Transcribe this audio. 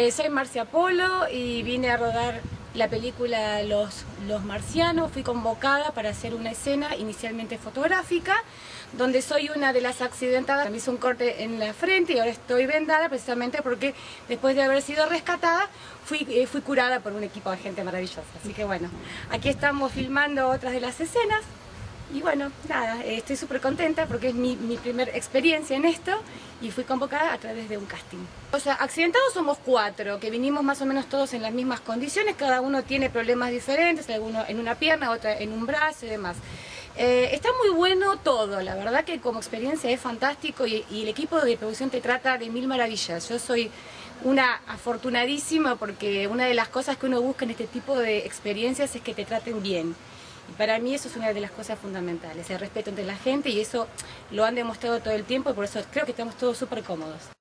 Eh, soy Marcia Polo y vine a rodar la película Los, Los Marcianos. Fui convocada para hacer una escena inicialmente fotográfica, donde soy una de las accidentadas. Me hizo un corte en la frente y ahora estoy vendada precisamente porque después de haber sido rescatada, fui, eh, fui curada por un equipo de gente maravillosa. Así que bueno, aquí estamos filmando otras de las escenas. Y bueno, nada, estoy súper contenta porque es mi, mi primera experiencia en esto y fui convocada a través de un casting. O sea, accidentados somos cuatro, que vinimos más o menos todos en las mismas condiciones, cada uno tiene problemas diferentes, alguno en una pierna, otra en un brazo y demás. Eh, está muy bueno todo, la verdad que como experiencia es fantástico y, y el equipo de producción te trata de mil maravillas. Yo soy una afortunadísima porque una de las cosas que uno busca en este tipo de experiencias es que te traten bien. Y para mí eso es una de las cosas fundamentales, el respeto entre la gente y eso lo han demostrado todo el tiempo y por eso creo que estamos todos súper cómodos.